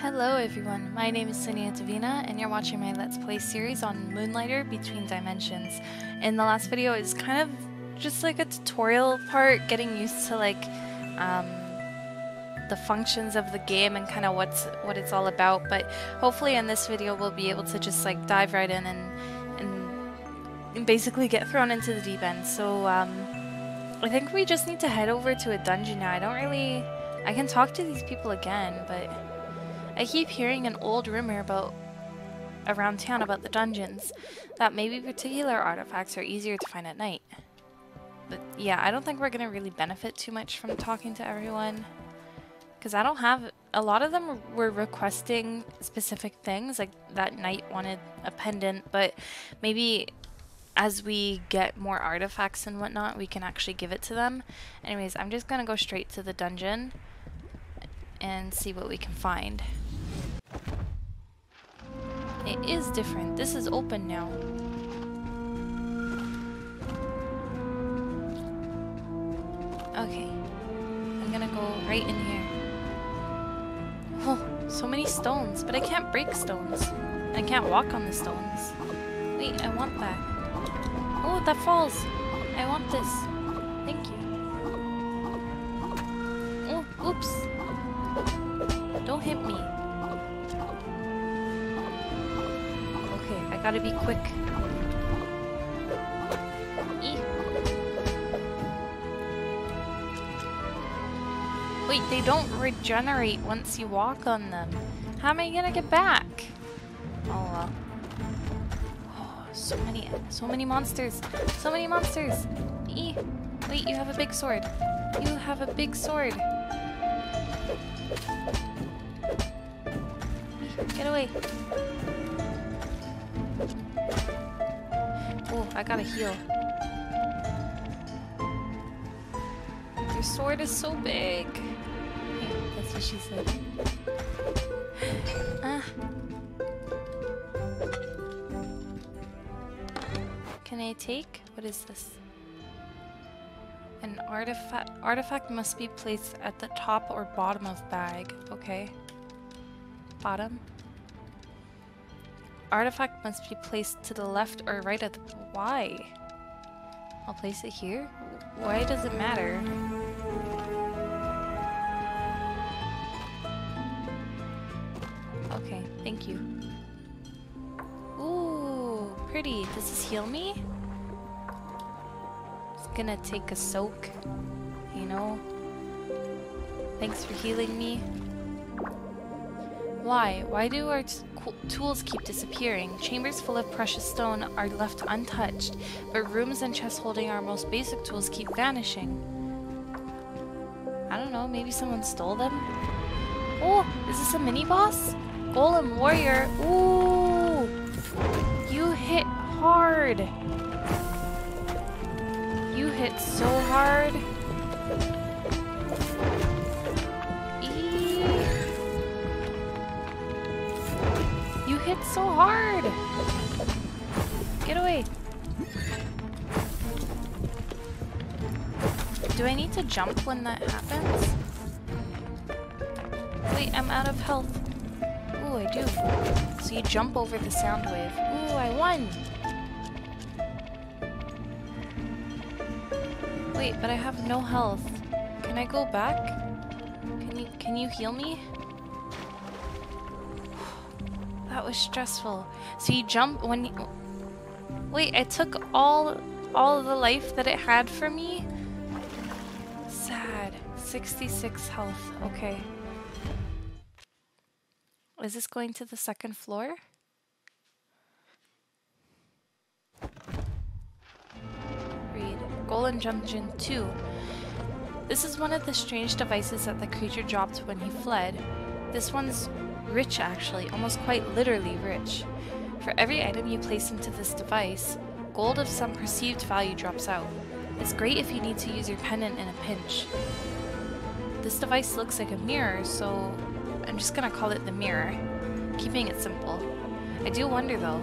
Hello everyone, my name is Sinia Divina and you're watching my Let's Play series on Moonlighter Between Dimensions. In the last video it's kind of just like a tutorial part, getting used to like um, the functions of the game and kind of what's what it's all about, but hopefully in this video we'll be able to just like dive right in and, and, and basically get thrown into the deep end. So um, I think we just need to head over to a dungeon now. I don't really... I can talk to these people again, but... I keep hearing an old rumor about around town about the dungeons, that maybe particular artifacts are easier to find at night. But yeah, I don't think we're gonna really benefit too much from talking to everyone. Because I don't have... A lot of them were requesting specific things, like that knight wanted a pendant, but maybe as we get more artifacts and whatnot, we can actually give it to them. Anyways, I'm just gonna go straight to the dungeon and see what we can find. It is different. This is open now. Okay. I'm gonna go right in here. Oh, so many stones, but I can't break stones. I can't walk on the stones. Wait, I want that. Oh, that falls. I want this. Thank you. Oh, oops. Gotta be quick. Eek. Wait, they don't regenerate once you walk on them. How am I gonna get back? Oh well. Oh, so many, so many monsters. So many monsters. Eee. Wait, you have a big sword. You have a big sword. Get away. I gotta heal. Your sword is so big. That's what she said. Ah. Can I take? What is this? An artifact artifact must be placed at the top or bottom of bag. Okay. Bottom. Artifact must be placed to the left or right of the why? I'll place it here? Why does it matter? Okay, thank you. Ooh, pretty. Does this heal me? Just gonna take a soak, you know? Thanks for healing me. Why? Why do our tools keep disappearing? Chambers full of precious stone are left untouched, but rooms and chests holding our most basic tools keep vanishing. I don't know, maybe someone stole them? Oh, is this a mini-boss? Golem Warrior. Ooh! You hit hard! You hit so hard. Hit so hard! Get away! Do I need to jump when that happens? Wait, I'm out of health. Ooh, I do. So you jump over the sound wave. Ooh, I won! Wait, but I have no health. Can I go back? Can you can you heal me? That was stressful. So you jump when you... Wait, I took all all the life that it had for me? Sad. 66 health. Okay. Is this going to the second floor? Read. Golem Dungeon 2. This is one of the strange devices that the creature dropped when he fled. This one's Rich, actually, almost quite literally rich. For every item you place into this device, gold of some perceived value drops out. It's great if you need to use your pendant in a pinch. This device looks like a mirror, so I'm just gonna call it the mirror, keeping it simple. I do wonder though,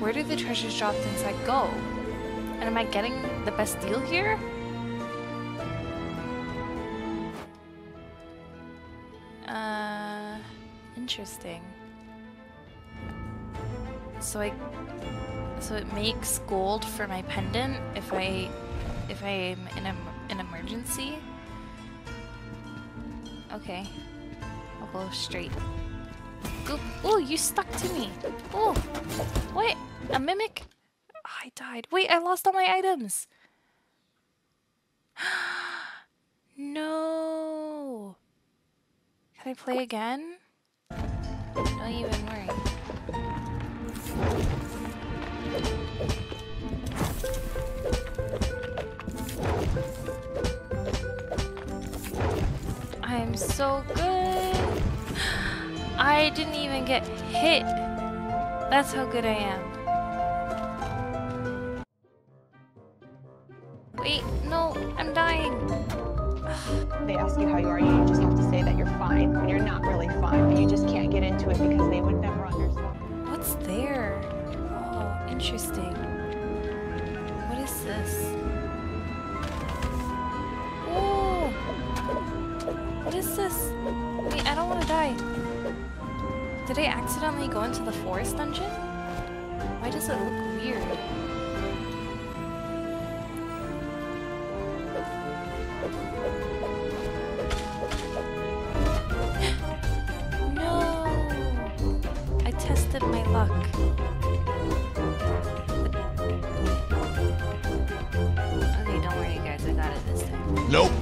where do the treasures dropped inside go? And am I getting the best deal here? Interesting. So I so it makes gold for my pendant if I if I'm in a, an emergency. Okay. I'll go straight. Goop. Oh, you stuck to me. Oh, wait, a mimic? I died. Wait, I lost all my items. no. Can I play again? Don't even worry. I'm so good. I didn't even get hit. That's how good I am. This? Oh! What is this? Wait, I don't want to die. Did I accidentally go into the forest dungeon? Why does it look weird? This time. Nope.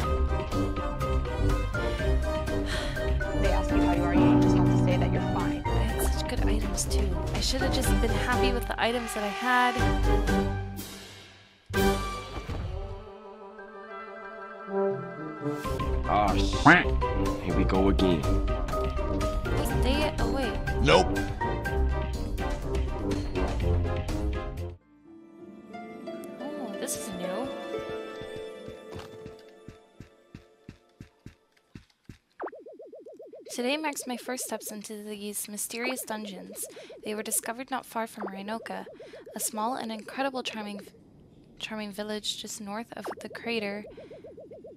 They ask you how you are, you just have to say that you're fine. I had such good items too. I should have just been happy with the items that I had. Oh. Here we go again. Today marks my first steps into these mysterious dungeons. They were discovered not far from Rynoka, a small and incredible charming charming village just north of the crater,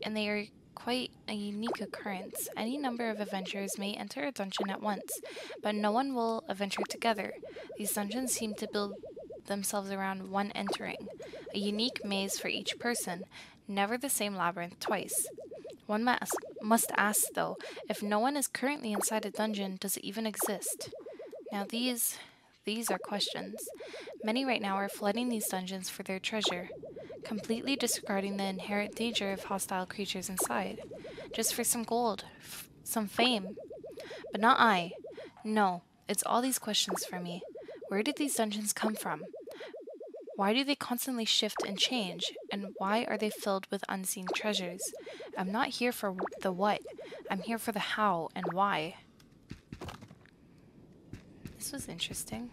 and they are quite a unique occurrence. Any number of adventurers may enter a dungeon at once, but no one will adventure together. These dungeons seem to build themselves around one entering, a unique maze for each person, never the same labyrinth twice. One must, must ask, though, if no one is currently inside a dungeon, does it even exist? Now these, these are questions. Many right now are flooding these dungeons for their treasure, completely disregarding the inherent danger of hostile creatures inside, just for some gold, some fame. But not I. No, it's all these questions for me. Where did these dungeons come from? Why do they constantly shift and change? And why are they filled with unseen treasures? I'm not here for the what. I'm here for the how and why. This was interesting.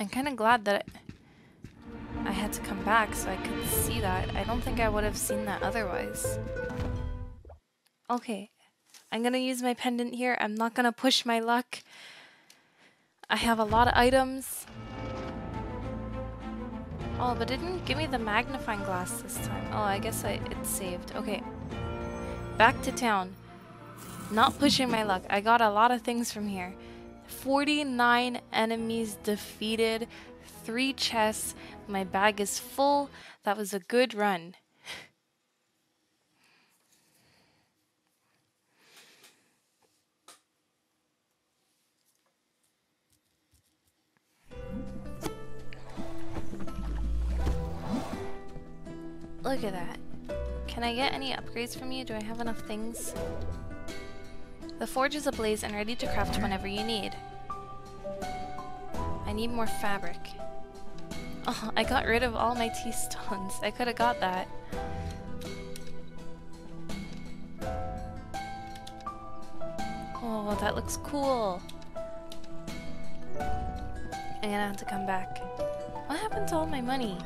I'm kind of glad that I had to come back so I could see that. I don't think I would have seen that otherwise. Okay, I'm gonna use my pendant here. I'm not gonna push my luck. I have a lot of items. Oh, but it didn't give me the magnifying glass this time. Oh, I guess I it saved. Okay. Back to town. Not pushing my luck. I got a lot of things from here. 49 enemies defeated. 3 chests. My bag is full. That was a good run. Look at that. Can I get any upgrades from you? Do I have enough things? The forge is ablaze and ready to craft whenever you need. I need more fabric. Oh, I got rid of all my tea stones. I could have got that. Oh, that looks cool. I'm gonna have to come back. What happened to all my money?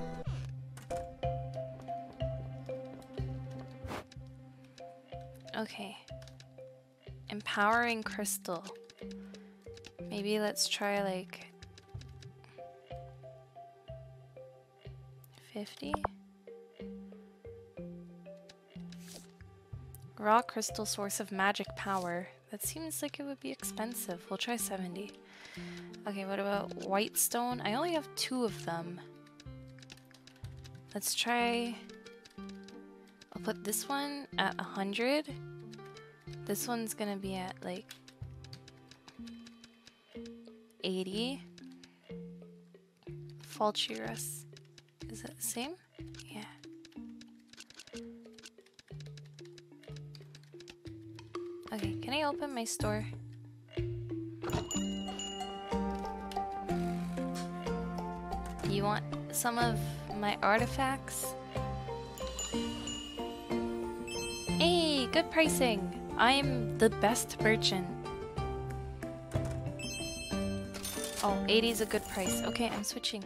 Empowering crystal. Maybe let's try like 50. Raw crystal source of magic power. That seems like it would be expensive. We'll try 70. Okay, what about white stone? I only have two of them. Let's try... I'll put this one at 100. This one's gonna be at like 80. Falchiras. Is that the same? Yeah. Okay, can I open my store? You want some of my artifacts? Hey, good pricing! I'm the best merchant. Oh, 80 is a good price. Okay, I'm switching.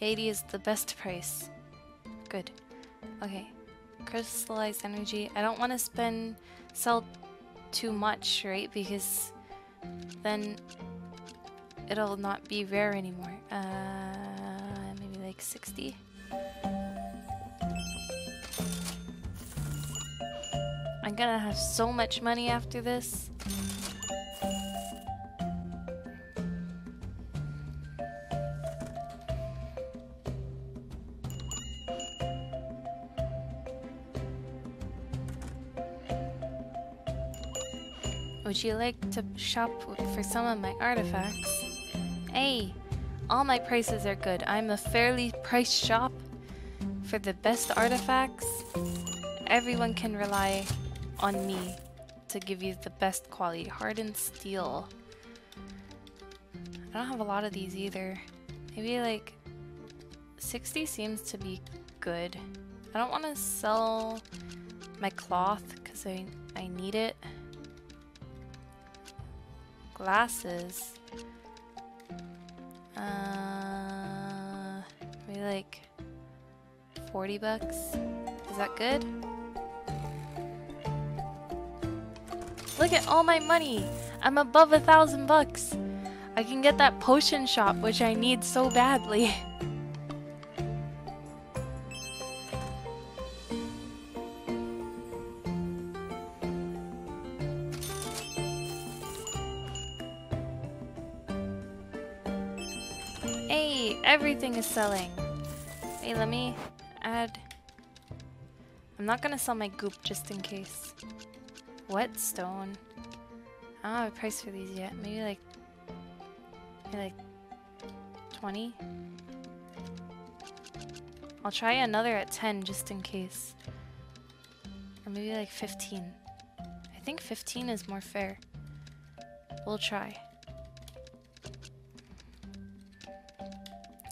80 is the best price. Good. Okay. Crystallized energy. I don't want to spend... Sell too much, right? Because then it'll not be rare anymore. Uh, maybe like 60. I'm gonna have so much money after this. Would you like to shop for some of my artifacts? Hey, all my prices are good. I'm a fairly priced shop for the best artifacts. Everyone can rely on me to give you the best quality. Hardened steel. I don't have a lot of these either. Maybe like 60 seems to be good. I don't want to sell my cloth because I, I need it. Glasses. Uh, maybe like 40 bucks. Is that good? Look at all my money. I'm above a thousand bucks. I can get that potion shop, which I need so badly. hey, everything is selling. Hey, let me add... I'm not gonna sell my goop just in case. Whetstone. I don't have a price for these yet. Maybe like, maybe like 20? I'll try another at 10 just in case. Or maybe like 15. I think 15 is more fair. We'll try.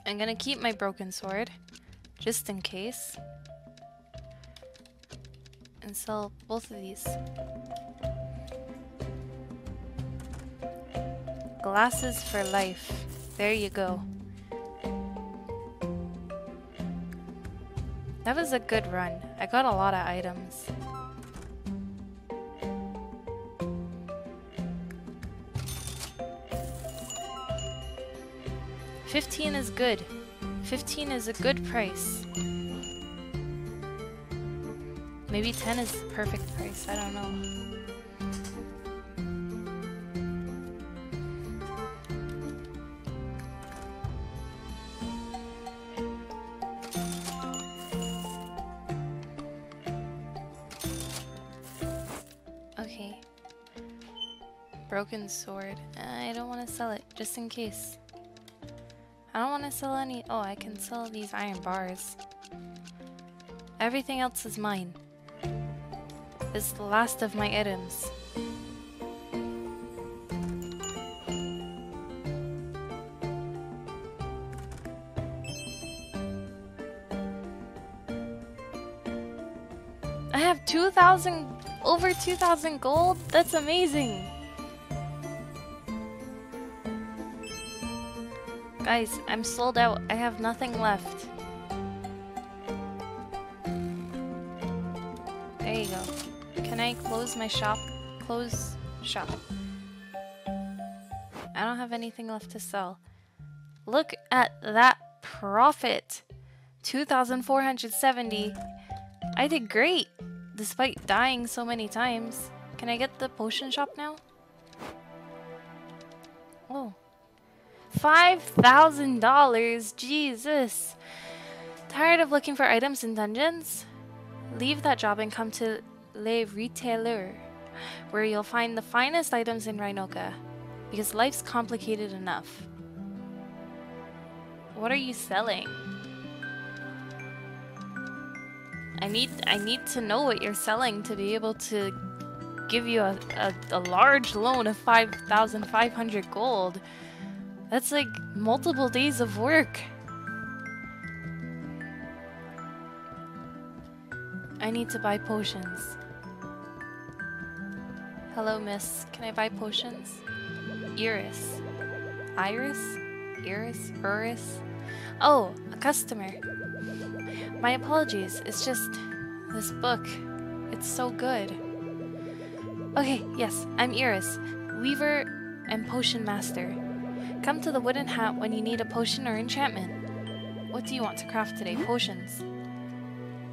I'm gonna keep my broken sword, just in case. And sell both of these. Glasses for life. There you go. That was a good run. I got a lot of items. Fifteen is good. Fifteen is a good price. Maybe 10 is the perfect price, I don't know. Broken sword. Eh, I don't want to sell it, just in case. I don't want to sell any- oh, I can sell these iron bars. Everything else is mine. This is the last of my items. I have 2,000, over 2,000 gold? That's amazing! Guys, I'm sold out. I have nothing left. There you go. Can I close my shop? Close shop. I don't have anything left to sell. Look at that profit! 2,470. I did great, despite dying so many times. Can I get the potion shop now? Oh. $5,000! Jesus! Tired of looking for items in dungeons? Leave that job and come to Le Retailer, where you'll find the finest items in Rynoka, because life's complicated enough. What are you selling? I need I need to know what you're selling to be able to give you a, a, a large loan of 5,500 gold. That's like multiple days of work. I need to buy potions. Hello, miss. Can I buy potions? Eris. Eris? Eris? Eris? Oh, a customer. My apologies. It's just this book. It's so good. Okay, yes, I'm Eris, weaver and potion master. Come to the wooden hat when you need a potion or enchantment. What do you want to craft today? Hmm? Potions.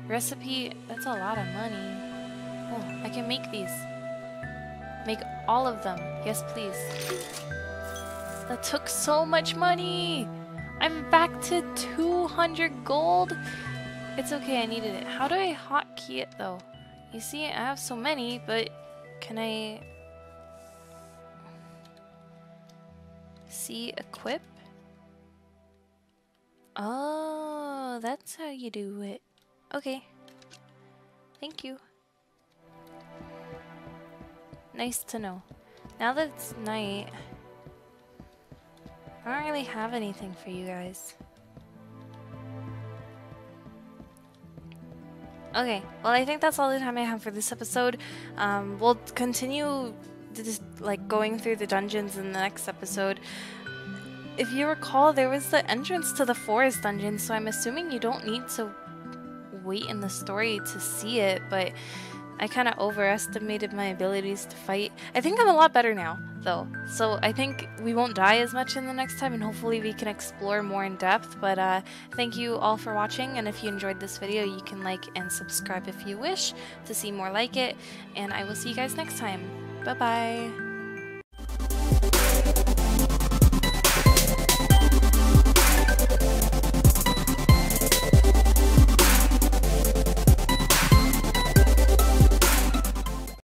Recipe, that's a lot of money. Oh, I can make these. Make all of them. Yes, please. That took so much money! I'm back to 200 gold! It's okay, I needed it. How do I hotkey it though? You see, I have so many, but can I... See equip? Oh, that's how you do it. Okay. Thank you. Nice to know. Now that it's night, I don't really have anything for you guys. Okay, well I think that's all the time I have for this episode. Um, we'll continue just like going through the dungeons in the next episode. If you recall, there was the entrance to the forest dungeon, so I'm assuming you don't need to wait in the story to see it, but I kind of overestimated my abilities to fight. I think I'm a lot better now, though. So I think we won't die as much in the next time, and hopefully we can explore more in depth. But uh, thank you all for watching, and if you enjoyed this video, you can like and subscribe if you wish to see more like it. And I will see you guys next time. Bye-bye.